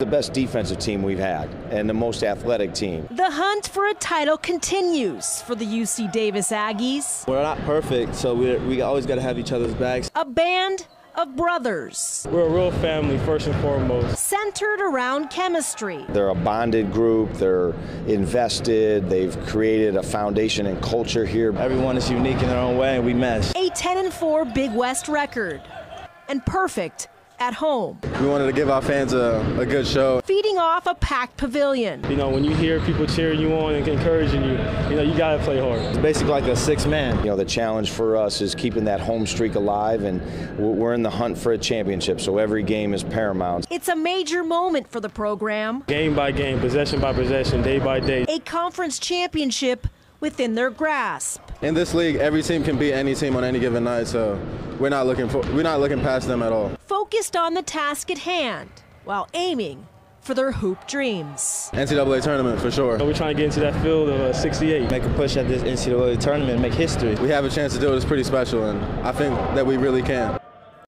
The best defensive team we've had and the most athletic team. The hunt for a title continues for the UC Davis Aggies. We're not perfect, so we, we always got to have each other's backs. A band of brothers. We're a real family, first and foremost. Centered around chemistry. They're a bonded group, they're invested, they've created a foundation and culture here. Everyone is unique in their own way, and we mesh. A 10 and 4 Big West record. And perfect at home. We wanted to give our fans a, a good show. Feeding off a packed pavilion. You know, when you hear people cheering you on and encouraging you, you know, you got to play hard. It's basically like a six man. You know, the challenge for us is keeping that home streak alive, and we're in the hunt for a championship, so every game is paramount. It's a major moment for the program. Game by game, possession by possession, day by day. A conference championship within their grasp. In this league, every team can beat any team on any given night, so we're not looking for we're not looking past them at all. Focused on the task at hand while aiming for their hoop dreams. NCAA tournament for sure. We're trying to get into that field of uh, 68. Make a push at this NCAA tournament, make history. We have a chance to do it. It's pretty special, and I think that we really can.